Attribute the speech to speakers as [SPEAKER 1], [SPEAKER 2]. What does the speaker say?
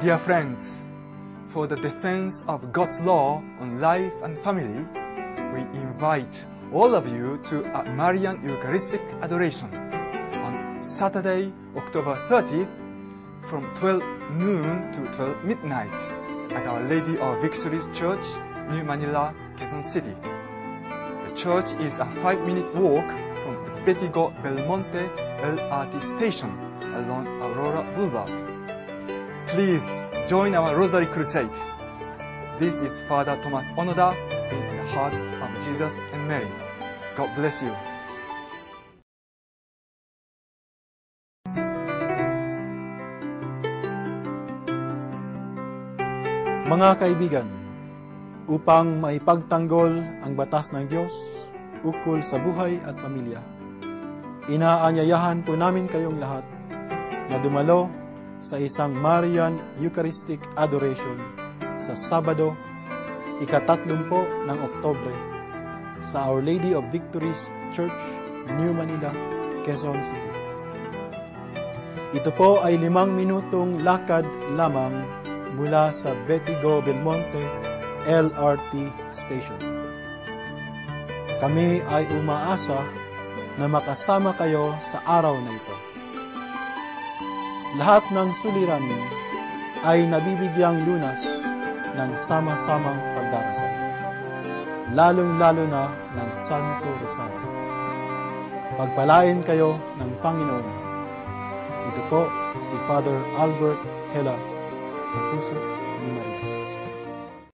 [SPEAKER 1] Dear friends, for the defense of God's law on life and family, we invite all of you to a Marian Eucharistic adoration on Saturday, October 30th from 12 noon to 12 midnight at Our Lady of Victory's Church, New Manila, Quezon City. The church is a five-minute walk from the Betigo Belmonte LRT station along Aurora Boulevard. Please join our Rosary Crusade. This is Father Thomas Onoda in the hearts of Jesus and Mary. God bless you.
[SPEAKER 2] Mga kaibigan, upang maipagtanggol ang batas ng Diyos ukol sa buhay at pamilya, inaanyayahan po namin kayong lahat na dumalo sa isang Marian Eucharistic Adoration sa Sabado, ikatatlumpo ng Oktobre sa Our Lady of Victories Church, New Manila, Quezon City. Ito po ay limang minutong lakad lamang mula sa Betigo Belmonte LRT Station. Kami ay umaasa na makasama kayo sa araw na ito. Lahat ng suliranin ay nabibigyang lunas ng sama-samang pagdarasal, lalong-lalo na ng Santo Rosario. Pagpalain kayo ng Panginoon. Ito po si Father Albert Hela sa puso